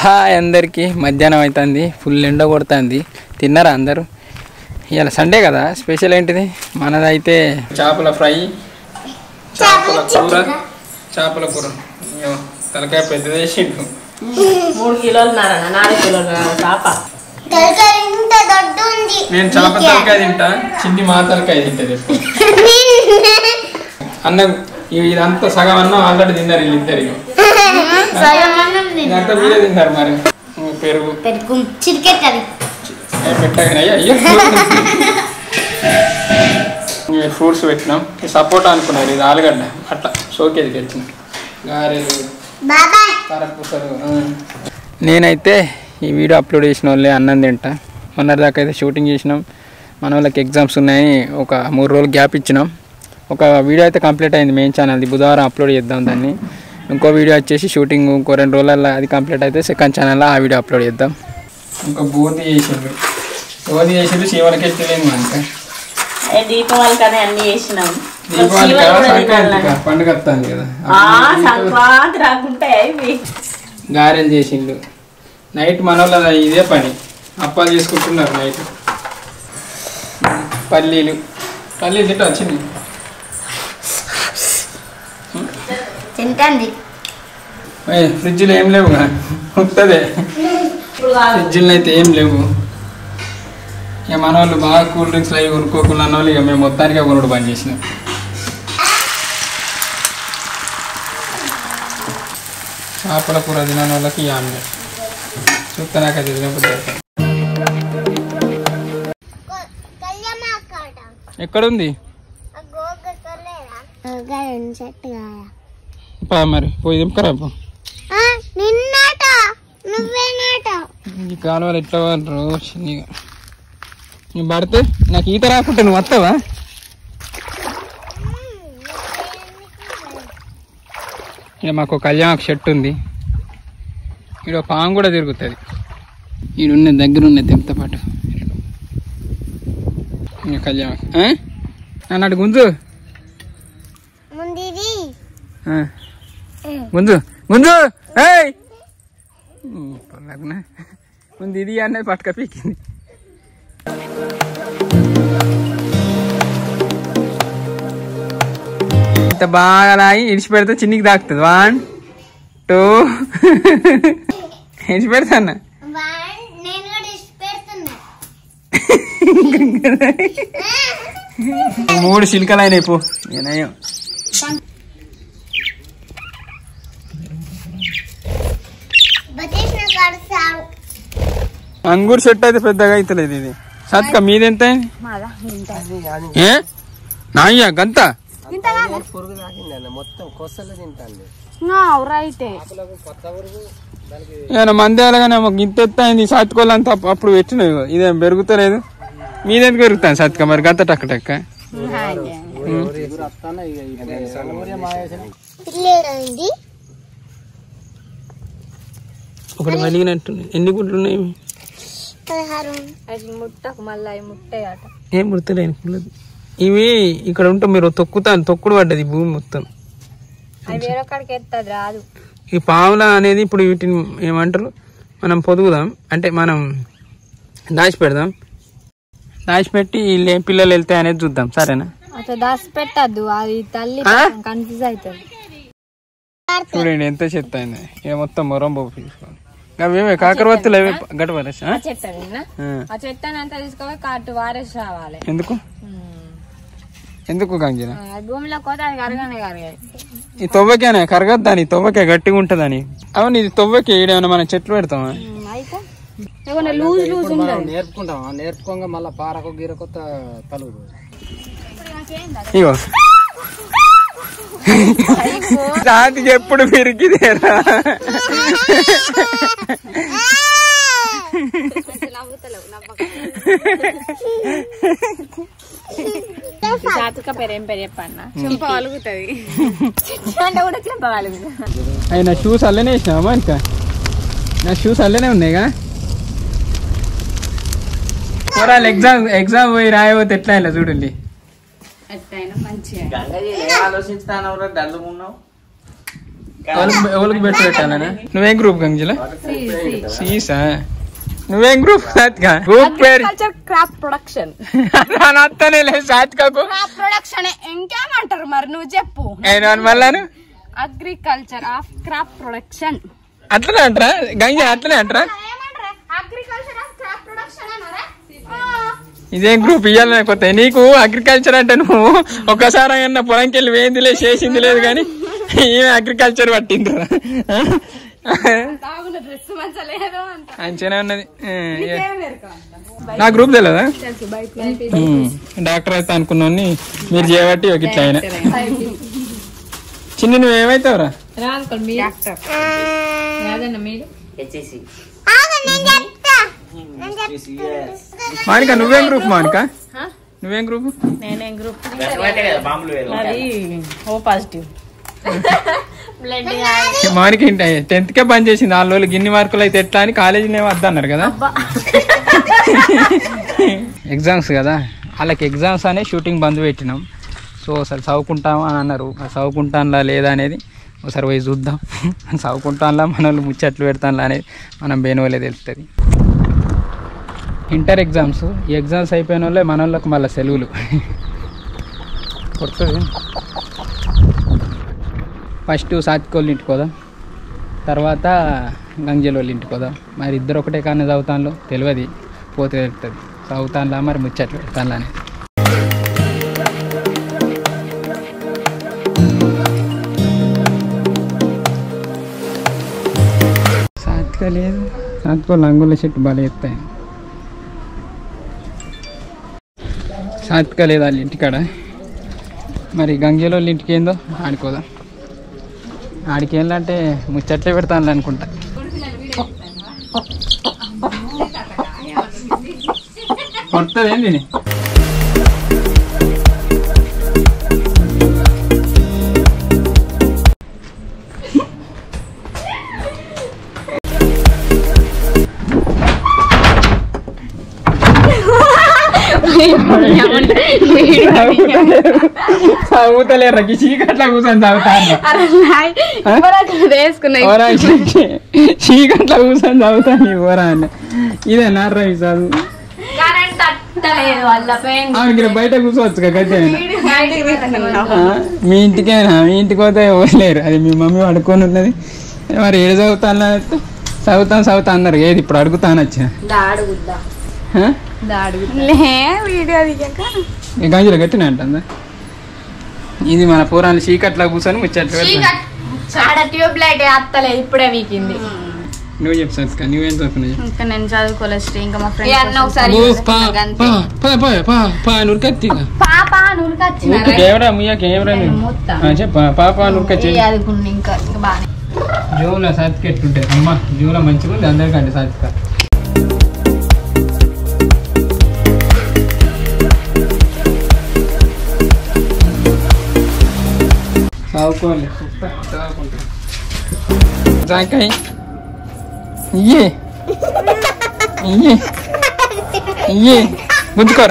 Hi అందరికీ. మధ్యాహ్నం అవుతుంది ఫుల్ ఎండ కొడుతుంది. తిన్నారా అందరూ? ఇవాళ సండే కదా. స్పెషల్ ఏంటిది? మనదైతే చేపల ఫ్రై చేపల కూర చేపల కూర. తలకాయ పెద్దది వేసిండు మూడు కిలోలు నాలుగు కిలోలు చేప. నేను చేప తలకాయ తింటా చిన్ని మా తలకాయ తింటది. అన్న ఇదంతా సగం అన్నం ఆల్రెడీ తిన్నారు వీళ్ళిద్దరు. సగం అన్నం తిన్నా. ఇదంతా మీరే పెరుగు పెట్టగానే ఫ్రూట్స్ పెట్టినాం సపోటా అనుకున్నారు ఇది ఆలుగడ్డ అట్లా గారెలు కారపూసలు ఆ. నేనైతే ఈ వీడియో అప్లోడ్ చేసిన వాళ్ళే అన్నం తింటా. మొన్నటిదాకా అయితే షూటింగ్ చేసినాం. మన వాళ్ళకి ఎగ్జామ్స్ ఉన్నాయి. ఒక మూడు రోజులు గ్యాప్ ఇచ్చినాం. ఒక వీడియో అయితే కంప్లీట్ అయింది మెయిన్ ఛానల్ది బుధవారం అప్లోడ్ చేద్దాం దాన్ని. ఇంకో వీడియో వచ్చేసి షూటింగ్ ఇంకో రెండు రోజులలో అది కంప్లీట్ అయితే సెకండ్ ఛానల్లో ఆ వీడియో అప్లోడ్ చేద్దాం. ఇంకా బూతి చేసిండ్రు దీపావళికి అన్ని చేసినాం. దీపావళి శివయ్య కూడా సంక్రాంతి తినాలని. పండుగ వస్తుంది కదా. సంక్రాంతి గారెలు చేసిండు. నైట్ మన వాళ్ళ ఇదే పని. అప్పాలు చేసుకుంటున్నారు నైట్. పల్లీలు. పల్లీలు తింటా వచ్చింది. తింటాంది ఫ్రిడ్జ్లో ఏం లేవు కాదు. ఫ్రిడ్జ్లో అయితే ఏం లేవు. ఇక మన వాళ్ళు బాగా కూల్ డ్రింక్స్ అవి కొనుక్కోకుండా అన్న వాళ్ళు ఇక మేము మొత్తానికి కొనుడు బంద్ చేసినాం. చేపల కూర తినని వాళ్ళకి ఈ ఆమ్లెట్ చూస్తే నాకు అది తినకపోతే ఎక్కడుంది? పా మరి పోయి దింపరా ఈ కాలువలు ఎట్లా నువ్వు పడితే నాకు ఈత రాకుంటే నువ్వు వస్తావా? ఇక మాకు కళ్యాణ్ షర్ట్ ఉంది. ఇక్కడ పాము కూడా తిరుగుతుంది. ఈడున్న దగ్గర ఉన్నది తెంపుతో పాటు. కళ్యాణ్ అటు గుంజు. గుంజు గుంజు ఏయ్! ఉమ్, పొల్లగున. ముందు ఇది అనేది పట్టుక పీకింది. ఇంత బాగా లాగి ఇడిచి పెడితే చిన్నికి తాకుతుంది. వన్ టూ ఇడిచి పెడతాను మూడు చిలుకలు అయినాయి పో. నేనయ్యో బతేసిన కాడు సాగు అంగూరు చెట్టు అయితే పెద్దగా అవుతలేదు ఇది. సత్క మీదెంత ఏ? నాయ్యా గంత? మంది అలాగానే మాకు ఇంత ఎత్తు అయింది సత్కోళ్ళంతా అప్పుడు పెట్టినవి. ఇదేం పెరుగుతలేదు? మీదెందుకు పెరుగుతాను సత్క మరి? గంత టక్క టక్క. ఒకటి వెలిగినట్టు ఎన్ని గుడ్లు ఉన్నాయి? ముట్టకు మళ్ళీ ఏం పుల్లది ఇవి ఇక్కడ ఉంటే మీరు తొక్కుతాను తొక్కుడు పడ్డది భూమి మొత్తం. అవి వేరొక్కడికి ఎత్తది రాదు. ఈ పావుల అనేది ఇప్పుడు వీటిని ఏమంటారు? మనం పొదుగుదాం. అంటే మనం దాచి పెడదాం. దాచిపెట్టి వీళ్ళు ఏం పిల్లలు వెళ్తాయి అనేది చూద్దాం. సరేనా? అట్లా దాచి పెట్టద్దు. అది తల్లి? కన్ఫ్యూజ్ అవుతుంది. చూడండి ఎంత చెత్త అయింది. ఇక మొత్తం మొరం పోపు తీసుకోండి మేమే కాకరవత్తులు అవి చెట్టు నిన్న ఆ? చెట్టుని అంతా తీసుకొని కాటు వారేసి రావాలి. ఎందుకు? ఎందుకు గంగిన? ఆ, భూమిలో కోత అది కరగానే కరగాలి ఈ తొవ్వకేనే కరగద్దని తొవ్వకే గట్టిగా ఉంటుందని. అవును ఇది తొవ్వకే ఈడేమన్నా మనం చెట్లు పెడతామా? లూజ్ లూజ్ నేర్పుకుంటాం నేర్పుకోగా మళ్ళీ పారకు గీరకు తలుగు. ఇగో. రాతికి ఎప్పుడు పెరిగిదేరా జాతక పేరు ఏం పేరు చెప్పన్న? చెంప వలుగుతుంది అంటే కూడా చెంప వలుగుతుంది అవి నా షూస్ అల్లనే వేసినావా ఇంకా? నా షూస్ అల్లనే ఉన్నాయిగా? పోరాలు ఎగ్జామ్ ఎగ్జామ్ పోయి రాయబోతే ఎట్లా ఇలా చూడండి. మంచిగా. డల్లు ఉన్నావు. ఎవరికి పెట్టాలనా నువ్వేం గ్రూప్ సీసా? నువ్వేం ప్రొడక్షన్ ప్రొడక్షన్ ఇంకేమంటారు మరి? నువ్వు చెప్పు. అయినా మళ్ళాను అగ్రికల్చర్ ఆఫ్ క్రాఫ్ట్ ప్రొడక్షన్ అట్లనే అంటారా? గంజ అట్లనే అంటారా? అగ్రికల్చర్ ఆఫ్ క్రాఫ్ట్ ప్రొడక్షన్ అన్నారా? ఇదేం గ్రూప్ ఇవ్వాలనే కొత్త నీకు అగ్రికల్చర్ అంటే నువ్వు ఒక్కసారి అన్న పొలంకి వెళ్ళి వేయింది లేదు చేసింది లేదు కానీ ఈమె అగ్రికల్చర్ అంత అంచనా ఉన్నది. నా గ్రూప్ తెలియదా డాక్టర్ అయితే అనుకున్నాను మీరు చేయబట్టి ఒక ఇట్లా అయినా. చిన్ని నువ్వు ఏమైతావురా మానిక నువ్వేం గ్రూప్ మానిక? నువ్వేం గ్రూప్ నేనేం గ్రూప్ అది ఓ పాజిటివ్ మానిక టెన్త్ కే బంద్ చేసింది. నాలుగు రోజులు గిన్ని మార్కులు అయితే ఎట్లా అని కాలేజీలో ఏమో వద్దన్నారు కదా? ఎగ్జామ్స్ కదా. వాళ్ళకి ఎగ్జామ్స్ అనే షూటింగ్ బంద్ పెట్టినాం. సో అసలు చదువుకుంటాం అని అన్నారు. చదువుకుంటానులా లేదా అనేది ఒకసారి పోయి చూద్దాం. చదువుకుంటానులా మన వాళ్ళు ముచ్చట్లు పెడతానులా అనేది మనం బేన వాళ్ళే తెలుస్తుంది. Inter exams. ఈ ఎగ్జామ్స్ అయిపోయిన వాళ్ళే మన వాళ్ళకి మళ్ళీ సెలవులు. కొడుతుంది. ఫస్ట్ సాత్కోళ్ళ ఇంటికి పోదాం తర్వాత గంజల వాళ్ళ ఇంటికి పోదాం మరి ఇద్దరు ఒకటే కానీ చదువుతానులో. తెలియదు పోతే తెలుస్తుంది చదువుతానులా మరి ముచ్చట్లు పెడతానులా అనేది సాత్క లేదు. సాత్కోళ్ళు అంగుళ్ళ చెట్టు బాగా ఎత్తాయి సాత్క లేదా వాళ్ళ ఇంటికాడ. మరి గంగేలో వాళ్ళ ఇంటికి ఏందో ఆడుకోదాం. ఆడికి ఏంటంటే ముచ్చట్లే పెడతాను అనుకుంటా. కొడుతుంది చదువుతలేరు చీకట్లా కూర్చొని ఓరా చీకట్లా కూర్చొని చదువుతాను ఈ ఓరా అని ఇదే నార్రా చదువు ఇక్కడ బయట కూర్చోవచ్చు మీ ఇంటికేనా మీ ఇంటికి పోతే పోలేరు అది మీ మమ్మీ పడుకొని ఉన్నది మరి ఏడు చదువుతాను చదువుతాను చదువుతా అన్నారు ఏది ఇప్పుడు అడుగుతాను వచ్చిన వీడియో గంజలు గట్టిన అంటుందా. ఇది మన పూరాన్ని చీకట్లా కూర్చొని ముచ్చట్లు. ఆడ ట్యూబ్ లైట్ అత్తలేదు ఇప్పుడే వీకింది. నువ్వు చెప్పు సత్కా నువ్వేం చదువుకున్నావు ఇంకా నేను చదువుకోలేదు శ్రీ ఇంకా మా ఫ్రెండ్ ఒకసారి ఓ, పా, పా, పా, పా, పా, పా, నురికత్తిగా. పాప నురికొచ్చిన ఊరికి కెమెరా ముయ్య కెమెరా మొత్తం. చెప్పా పాప నురికొచ్చి. అది కొన్ని ఇంకా ఇంకా బాగానే జూలో సర్టిఫికెట్ ఉంటాయి అమ్మ జూలో మంచిగా ఉంది అందరికంటే సర్టిఫికెట్. साहब को जाए कहीं। ये। ये। ये। मुझको